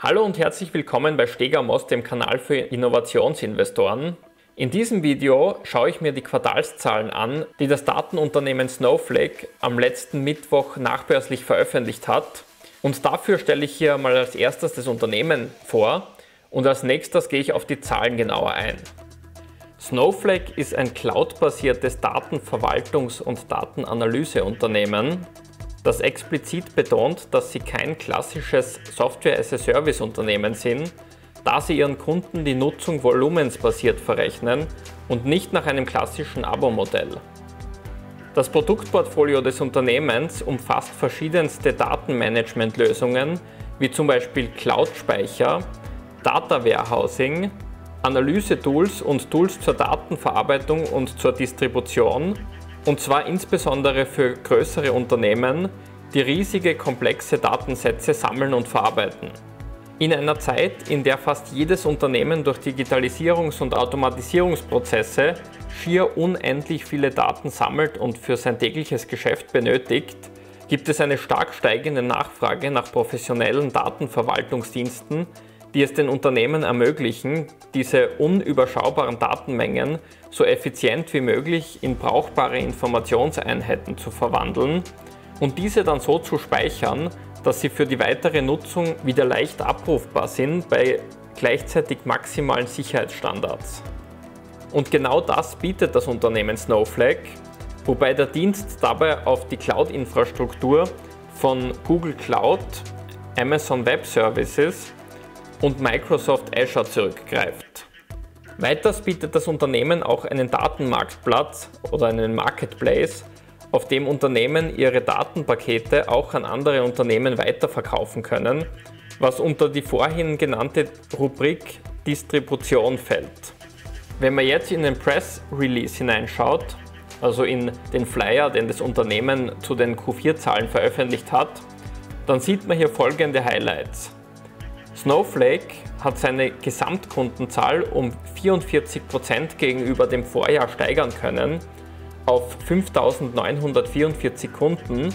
Hallo und herzlich willkommen bei Stegamos, dem Kanal für Innovationsinvestoren. In diesem Video schaue ich mir die Quartalszahlen an, die das Datenunternehmen Snowflake am letzten Mittwoch nachbörslich veröffentlicht hat. Und dafür stelle ich hier mal als erstes das Unternehmen vor und als nächstes gehe ich auf die Zahlen genauer ein. Snowflake ist ein cloud-basiertes Datenverwaltungs- und Datenanalyseunternehmen, das explizit betont, dass sie kein klassisches Software-as-a-Service-Unternehmen sind, da sie ihren Kunden die Nutzung volumensbasiert verrechnen und nicht nach einem klassischen Abo-Modell. Das Produktportfolio des Unternehmens umfasst verschiedenste Datenmanagement-Lösungen, wie zum Beispiel Cloud-Speicher, Data Warehousing, Analyse-Tools und Tools zur Datenverarbeitung und zur Distribution und zwar insbesondere für größere Unternehmen, die riesige komplexe Datensätze sammeln und verarbeiten. In einer Zeit, in der fast jedes Unternehmen durch Digitalisierungs- und Automatisierungsprozesse schier unendlich viele Daten sammelt und für sein tägliches Geschäft benötigt, gibt es eine stark steigende Nachfrage nach professionellen Datenverwaltungsdiensten, die es den Unternehmen ermöglichen, diese unüberschaubaren Datenmengen so effizient wie möglich in brauchbare Informationseinheiten zu verwandeln und diese dann so zu speichern, dass sie für die weitere Nutzung wieder leicht abrufbar sind bei gleichzeitig maximalen Sicherheitsstandards. Und genau das bietet das Unternehmen Snowflake, wobei der Dienst dabei auf die Cloud-Infrastruktur von Google Cloud, Amazon Web Services und Microsoft Azure zurückgreift. Weiters bietet das Unternehmen auch einen Datenmarktplatz oder einen Marketplace, auf dem Unternehmen ihre Datenpakete auch an andere Unternehmen weiterverkaufen können, was unter die vorhin genannte Rubrik Distribution fällt. Wenn man jetzt in den Press Release hineinschaut, also in den Flyer, den das Unternehmen zu den Q4-Zahlen veröffentlicht hat, dann sieht man hier folgende Highlights. Snowflake hat seine Gesamtkundenzahl um 44% gegenüber dem Vorjahr steigern können auf 5944 Kunden,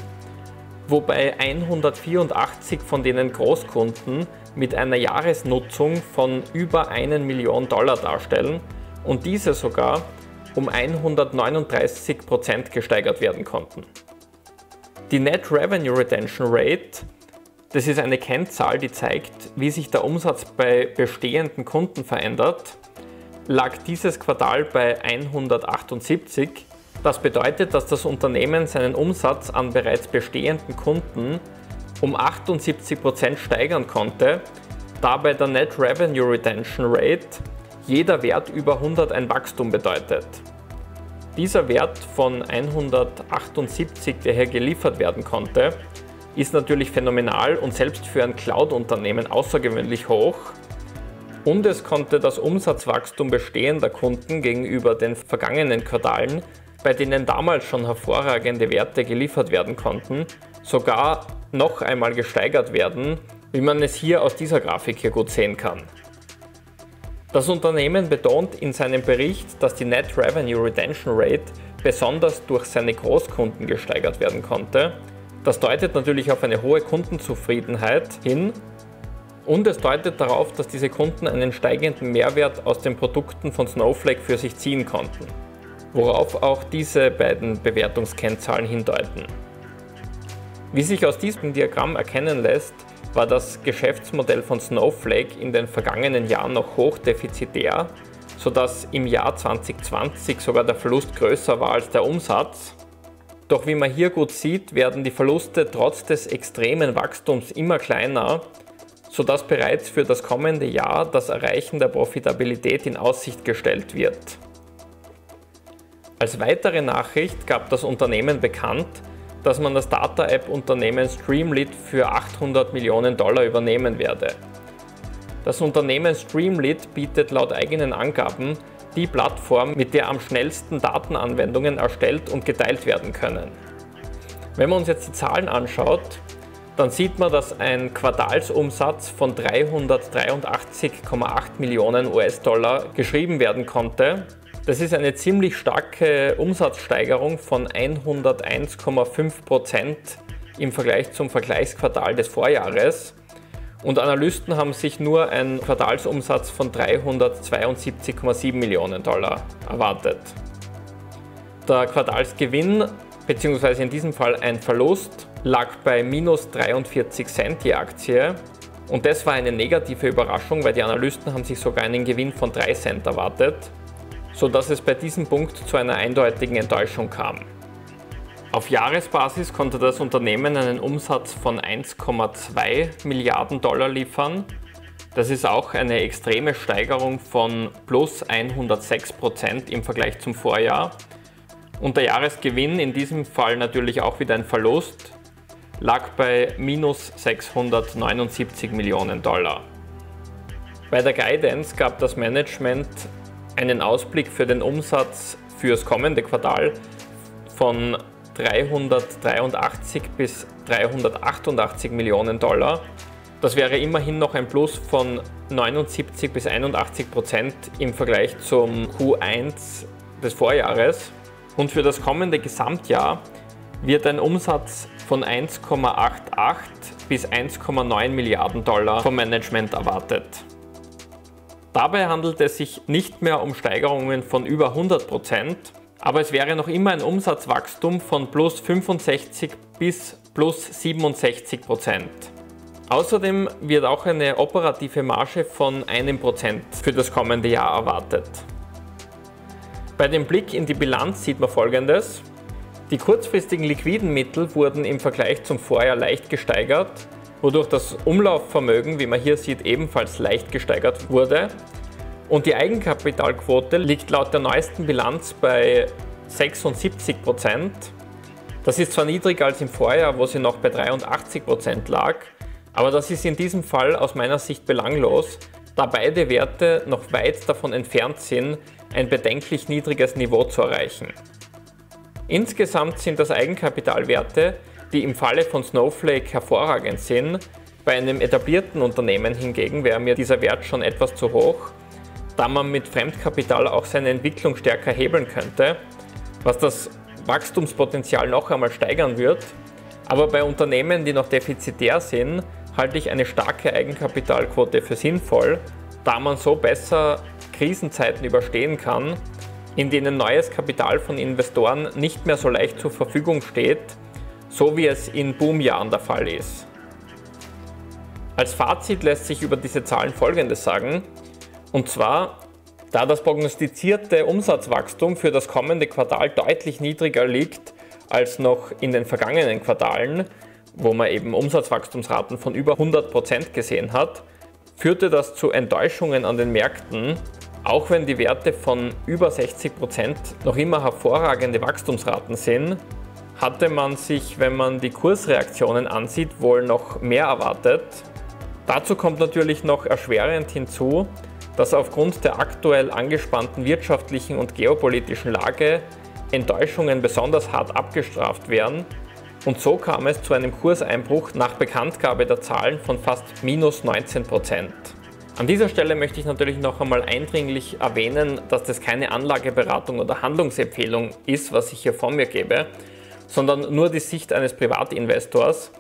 wobei 184 von denen Großkunden mit einer Jahresnutzung von über 1 Million Dollar darstellen und diese sogar um 139% gesteigert werden konnten. Die Net Revenue Retention Rate das ist eine Kennzahl, die zeigt, wie sich der Umsatz bei bestehenden Kunden verändert. Lag dieses Quartal bei 178. Das bedeutet, dass das Unternehmen seinen Umsatz an bereits bestehenden Kunden um 78% steigern konnte, da bei der Net Revenue Retention Rate jeder Wert über 100 ein Wachstum bedeutet. Dieser Wert von 178, der hier geliefert werden konnte, ist natürlich phänomenal und selbst für ein Cloud-Unternehmen außergewöhnlich hoch. Und es konnte das Umsatzwachstum bestehender Kunden gegenüber den vergangenen Quartalen, bei denen damals schon hervorragende Werte geliefert werden konnten, sogar noch einmal gesteigert werden, wie man es hier aus dieser Grafik hier gut sehen kann. Das Unternehmen betont in seinem Bericht, dass die Net Revenue Retention Rate besonders durch seine Großkunden gesteigert werden konnte, das deutet natürlich auf eine hohe Kundenzufriedenheit hin und es deutet darauf, dass diese Kunden einen steigenden Mehrwert aus den Produkten von Snowflake für sich ziehen konnten, worauf auch diese beiden Bewertungskennzahlen hindeuten. Wie sich aus diesem Diagramm erkennen lässt, war das Geschäftsmodell von Snowflake in den vergangenen Jahren noch hochdefizitär, sodass im Jahr 2020 sogar der Verlust größer war als der Umsatz doch wie man hier gut sieht, werden die Verluste trotz des extremen Wachstums immer kleiner, sodass bereits für das kommende Jahr das Erreichen der Profitabilität in Aussicht gestellt wird. Als weitere Nachricht gab das Unternehmen bekannt, dass man das Data-App-Unternehmen Streamlit für 800 Millionen Dollar übernehmen werde. Das Unternehmen Streamlit bietet laut eigenen Angaben die Plattform, mit der am schnellsten Datenanwendungen erstellt und geteilt werden können. Wenn man uns jetzt die Zahlen anschaut, dann sieht man, dass ein Quartalsumsatz von 383,8 Millionen US-Dollar geschrieben werden konnte. Das ist eine ziemlich starke Umsatzsteigerung von 101,5 Prozent im Vergleich zum Vergleichsquartal des Vorjahres. Und Analysten haben sich nur einen Quartalsumsatz von 372,7 Millionen Dollar erwartet. Der Quartalsgewinn, beziehungsweise in diesem Fall ein Verlust, lag bei minus 43 Cent die Aktie. Und das war eine negative Überraschung, weil die Analysten haben sich sogar einen Gewinn von 3 Cent erwartet, sodass es bei diesem Punkt zu einer eindeutigen Enttäuschung kam. Auf Jahresbasis konnte das Unternehmen einen Umsatz von 1,2 Milliarden Dollar liefern. Das ist auch eine extreme Steigerung von plus 106 Prozent im Vergleich zum Vorjahr. Und der Jahresgewinn, in diesem Fall natürlich auch wieder ein Verlust, lag bei minus 679 Millionen Dollar. Bei der Guidance gab das Management einen Ausblick für den Umsatz fürs kommende Quartal von 383 bis 388 Millionen Dollar. Das wäre immerhin noch ein Plus von 79 bis 81 Prozent im Vergleich zum Q1 des Vorjahres. Und für das kommende Gesamtjahr wird ein Umsatz von 1,88 bis 1,9 Milliarden Dollar vom Management erwartet. Dabei handelt es sich nicht mehr um Steigerungen von über 100 Prozent, aber es wäre noch immer ein Umsatzwachstum von plus 65 bis plus 67 Prozent. Außerdem wird auch eine operative Marge von einem Prozent für das kommende Jahr erwartet. Bei dem Blick in die Bilanz sieht man folgendes. Die kurzfristigen liquiden Mittel wurden im Vergleich zum Vorjahr leicht gesteigert, wodurch das Umlaufvermögen, wie man hier sieht, ebenfalls leicht gesteigert wurde und die Eigenkapitalquote liegt laut der neuesten Bilanz bei 76 Prozent. Das ist zwar niedriger als im Vorjahr, wo sie noch bei 83 Prozent lag, aber das ist in diesem Fall aus meiner Sicht belanglos, da beide Werte noch weit davon entfernt sind, ein bedenklich niedriges Niveau zu erreichen. Insgesamt sind das Eigenkapitalwerte, die im Falle von Snowflake hervorragend sind. Bei einem etablierten Unternehmen hingegen wäre mir dieser Wert schon etwas zu hoch da man mit Fremdkapital auch seine Entwicklung stärker hebeln könnte, was das Wachstumspotenzial noch einmal steigern wird. Aber bei Unternehmen, die noch defizitär sind, halte ich eine starke Eigenkapitalquote für sinnvoll, da man so besser Krisenzeiten überstehen kann, in denen neues Kapital von Investoren nicht mehr so leicht zur Verfügung steht, so wie es in Boomjahren der Fall ist. Als Fazit lässt sich über diese Zahlen Folgendes sagen. Und zwar, da das prognostizierte Umsatzwachstum für das kommende Quartal deutlich niedriger liegt als noch in den vergangenen Quartalen, wo man eben Umsatzwachstumsraten von über 100% gesehen hat, führte das zu Enttäuschungen an den Märkten, auch wenn die Werte von über 60% noch immer hervorragende Wachstumsraten sind, hatte man sich, wenn man die Kursreaktionen ansieht, wohl noch mehr erwartet. Dazu kommt natürlich noch erschwerend hinzu, dass aufgrund der aktuell angespannten wirtschaftlichen und geopolitischen Lage Enttäuschungen besonders hart abgestraft werden und so kam es zu einem Kurseinbruch nach Bekanntgabe der Zahlen von fast minus 19 Prozent. An dieser Stelle möchte ich natürlich noch einmal eindringlich erwähnen, dass das keine Anlageberatung oder Handlungsempfehlung ist, was ich hier vor mir gebe, sondern nur die Sicht eines Privatinvestors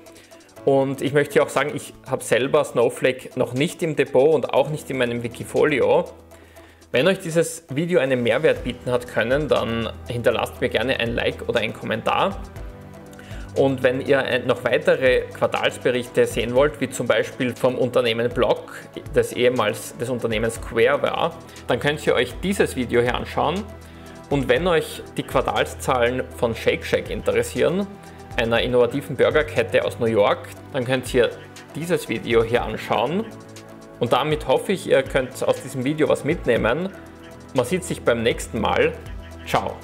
und ich möchte auch sagen, ich habe selber Snowflake noch nicht im Depot und auch nicht in meinem Wikifolio. Wenn euch dieses Video einen Mehrwert bieten hat können, dann hinterlasst mir gerne ein Like oder einen Kommentar. Und wenn ihr noch weitere Quartalsberichte sehen wollt, wie zum Beispiel vom Unternehmen Block, das ehemals des Unternehmens Square war, dann könnt ihr euch dieses Video hier anschauen. Und wenn euch die Quartalszahlen von Shake Shack interessieren, einer innovativen Burgerkette aus New York, dann könnt ihr dieses Video hier anschauen. Und damit hoffe ich, ihr könnt aus diesem Video was mitnehmen. Man sieht sich beim nächsten Mal. Ciao.